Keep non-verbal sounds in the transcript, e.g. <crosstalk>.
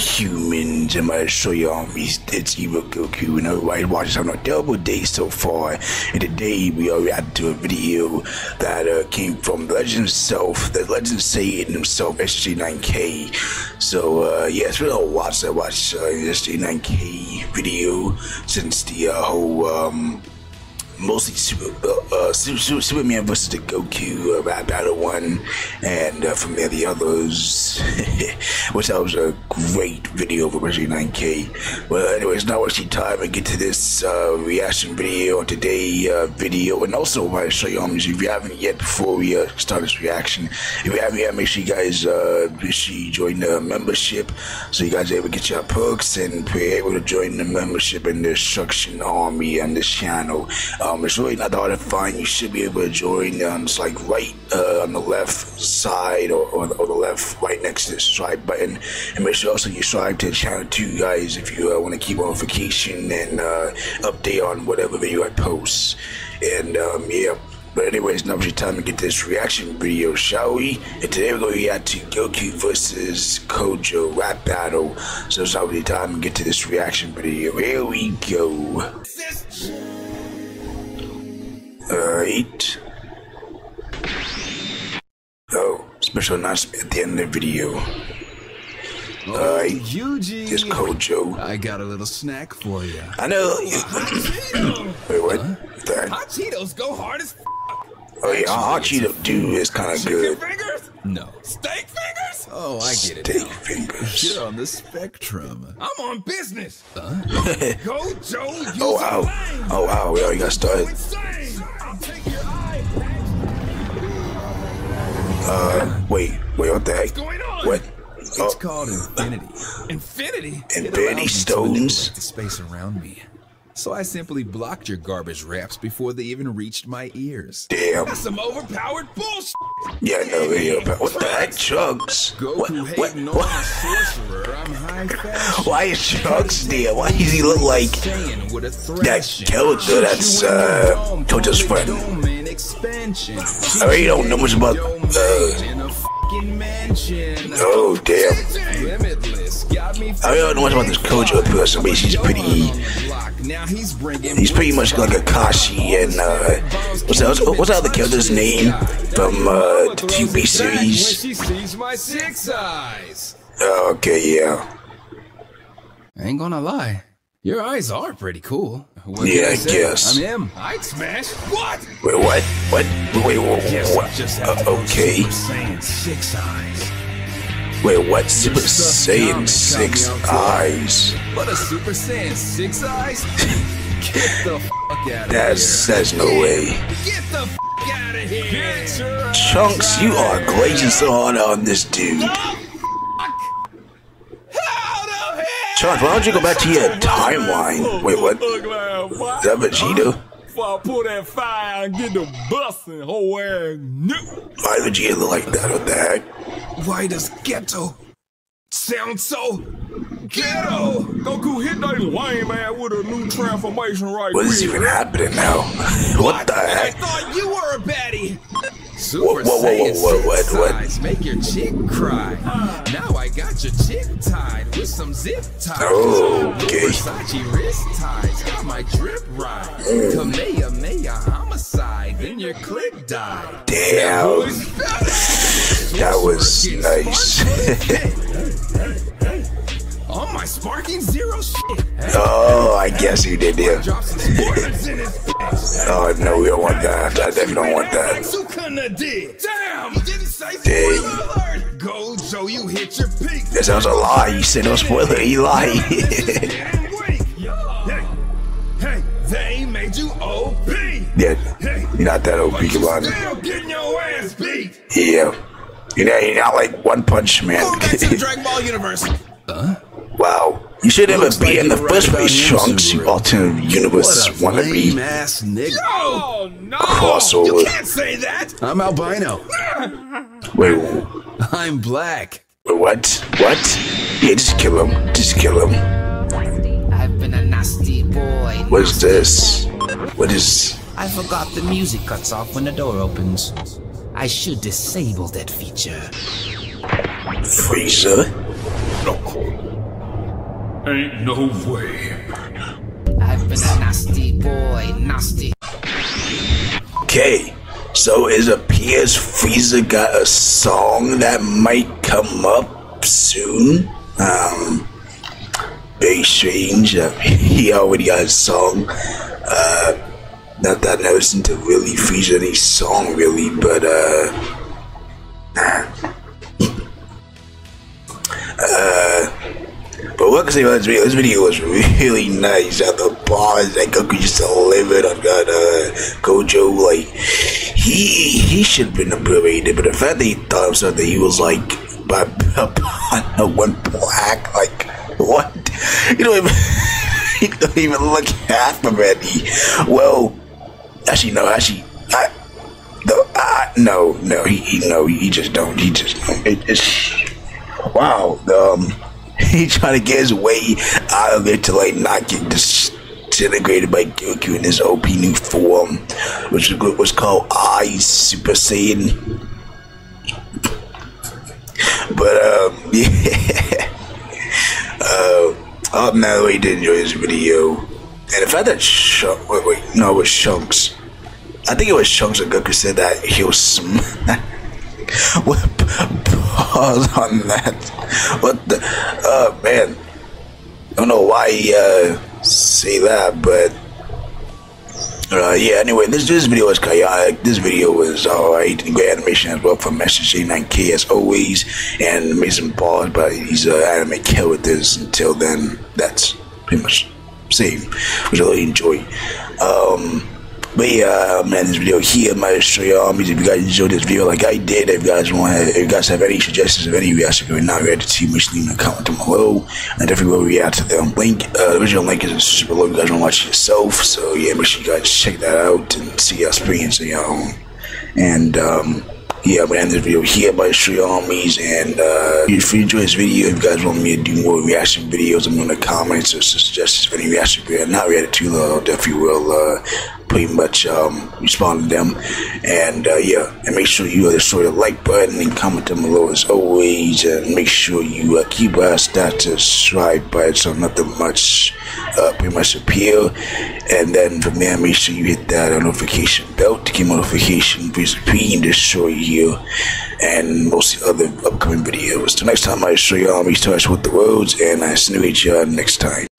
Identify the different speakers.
Speaker 1: humans, gonna show you armies. It's Evil Goku, and everybody watches on a double day so far. And today we are reacting to a video that uh, came from Legend himself, the Legend Satan himself, SSJ9K. So uh, yeah, it's been a while I watched uh, SSJ9K video since the uh, whole um, mostly Super, uh, uh, Super, Superman versus the Goku uh, battle one, and uh, from there the others, <laughs> which that was a great video for Resident 9K. Well, anyways, now it's time to get to this uh, reaction video, today uh, video, and also I want to show you homies if you haven't yet before we uh, start this reaction. If you haven't yet, make sure you guys uh, make sure you join the membership so you guys are able to get your perks and be able to join the membership and the destruction army on this channel. Um, it's really not hard to find. You should be able to join. Um, it's like right uh, on the left side or, or, or, the left, right next to the subscribe button. And make sure also you subscribe to the channel too, guys, if you uh, want to keep notification and uh, update on whatever video I post. And um, yeah. But anyways, now it's your time to get this reaction video, shall we? And today we're going to react to Goku versus Gojo rap battle. So it's your time to get to this reaction video. Here we go. Alright. Oh, special announcement at the end of the video.
Speaker 2: Oh, Alright, Yuji.
Speaker 1: Just Gojo.
Speaker 2: I got a little snack for you.
Speaker 1: I know. <coughs> Wait, what?
Speaker 3: Huh? Hot Cheetos go hard as
Speaker 1: Oh yeah, hot Cheeto do is kind of good.
Speaker 3: Fingers?
Speaker 2: No.
Speaker 3: Steak fingers?
Speaker 2: Oh, I get it.
Speaker 1: Steak fingers.
Speaker 2: You're on the spectrum.
Speaker 3: I'm on business.
Speaker 2: Huh? <laughs>
Speaker 3: go, Joe.
Speaker 1: Oh wow. Oh wow. We already got started. Uh, wait, wait, what the heck?
Speaker 3: What's going on?
Speaker 1: What?
Speaker 2: It's oh. called Infinity.
Speaker 3: Infinity?
Speaker 1: Infinity stones?
Speaker 2: The space around me. So I simply blocked your garbage raps before they even reached my ears.
Speaker 1: Damn.
Speaker 3: That's some overpowered bullshit.
Speaker 1: Yeah, no, yeah, what the heck, Chugs?
Speaker 2: Goku what, what, hating what? sorcerer. I'm high fashion.
Speaker 1: Why is Chugs there? Why does he look like that character that's uh, Gojo's friend? I really don't know much about uh, Oh damn! I don't know much about this Gojo person, but he's pretty now he's pretty much like Kakashi and uh, what's that? What's that other character's name from uh, the TV series?
Speaker 3: When my six eyes.
Speaker 1: Okay, yeah.
Speaker 2: I ain't gonna lie. Your eyes are pretty cool.
Speaker 1: What yeah, I, I guess.
Speaker 2: I'm him.
Speaker 3: I'd smash. What?
Speaker 1: Wait, what? What? Wait, wait, what? Just uh, okay.
Speaker 2: Six eyes.
Speaker 1: Wait, what? Super Saiyan Six Eyes?
Speaker 2: What a Super Saiyan Six Eyes? <laughs> Get the fuck out of
Speaker 1: that's,
Speaker 2: here.
Speaker 1: That's no way.
Speaker 3: Get the fuck out of here.
Speaker 1: Chunks, you are glazing so hard on this dude. Why don't you go back to your timeline? Wait, what? Is that Vegeta?
Speaker 3: I pull that fire and get the busting whole ass
Speaker 1: Why would you look like that? What the heck?
Speaker 3: Why does ghetto sound so ghetto? Goku hit that lame man with a new transformation right
Speaker 1: What is even happening now? <laughs> what the heck?
Speaker 3: I thought you were a baddie.
Speaker 2: Super whoa, whoa, whoa, whoa, what, what, what? Make your chick cry. Now I got your chick tied with some zip ties.
Speaker 1: Oh, okay.
Speaker 2: Versace wrist ties. Got my drip right. Mm. Kamehameha homicide. Then your click died.
Speaker 1: Damn. that was nice.
Speaker 3: Oh, <laughs> my sparking zero shit.
Speaker 1: Oh, I guess you did, yeah. <laughs> oh, no, we don't want that. I definitely don't want that.
Speaker 3: Damn, you didn't say spoiler Go, Joe, you hit your peak.
Speaker 1: That sounds a lie. You said no spoiler. You lie.
Speaker 3: hey, they made you OP.
Speaker 1: Yeah, you're not that OP, come on.
Speaker 3: Still getting your ass beat.
Speaker 1: Yeah. You know, you're not like One Punch Man.
Speaker 3: Go back to the <laughs> Dragon Ball universe.
Speaker 1: Huh? Wow. You should never be like in the first place, Trunks, you alternate universe wannabe.
Speaker 2: ass nigga.
Speaker 3: Oh, no!
Speaker 1: Crossover.
Speaker 3: You can't say that!
Speaker 2: I'm albino.
Speaker 1: Wait.
Speaker 2: I'm black.
Speaker 1: Wait, what? What? Yeah, just kill him. Just kill him.
Speaker 4: I've been a nasty boy.
Speaker 1: What is this? What is...
Speaker 4: I forgot the music cuts off when the door opens. I should disable that feature.
Speaker 1: Frieza?
Speaker 3: Ain't no way.
Speaker 5: I've been a nasty boy, nasty.
Speaker 1: Okay, so it appears Frieza got a song that might come up soon. Um, very strange. Uh, <laughs> he already got a song. Uh, not that I never listened to really Frieza any song really, but uh, uh, but this video? Was really nice. At the bars that Goku just delivered on God, uh, Gojo, like he he should have been obliterated. But the fact that he thought himself that he was like by upon one black, like what? <laughs> You even <laughs> you don't even look half already. Well, actually no, actually I. No, no, no, he, he, no, he just don't. He just. It, it's wow. Um, <laughs> he trying to get his way out of it to like not get disintegrated by Goku in his OP new form, which was called I Super Saiyan. But um, <laughs> yeah. Uh, oh, now he did enjoy this video, and the fact that Shunk, wait, wait, no, it was Shunks. I think it was Shunks and Goku said that he was sm- <laughs> what pause <laughs> on that? What the? Oh man, I don't know why he uh, say that, but uh, yeah. Anyway, this this video was chaotic. This video was alright. Great animation as well from Master J9K as always, and amazing balls. But he's an anime this. Until then, that's pretty much same, which I really enjoy. Um, but yeah, man, this video here might show you all. If you guys enjoyed this video like I did, if you guys want, if you guys have any suggestions of any reaction, if you're not ready to make leave a comment down below. And definitely will react to them. Link, uh, the original link is in the description below. If you guys want to watch it yourself, so yeah, make sure you guys check that out and see your experience on your own. And um, yeah, I'm gonna end this video here by your homies. And uh, if you enjoy this video, if you guys want me to do more reaction videos, I'm gonna comments or suggestions for any reaction video. Not ready to, uh, definitely will. Uh, pretty much um, respond to them. And uh, yeah, and make sure you uh, destroy the like button and comment down below as always. And make sure you uh, keep our status subscribe button so nothing much uh, pretty much appear. And then from there, make sure you hit that notification bell to get notification for being destroy you and most other upcoming videos. The next time I show you all me starts with the roads, and I see you next time.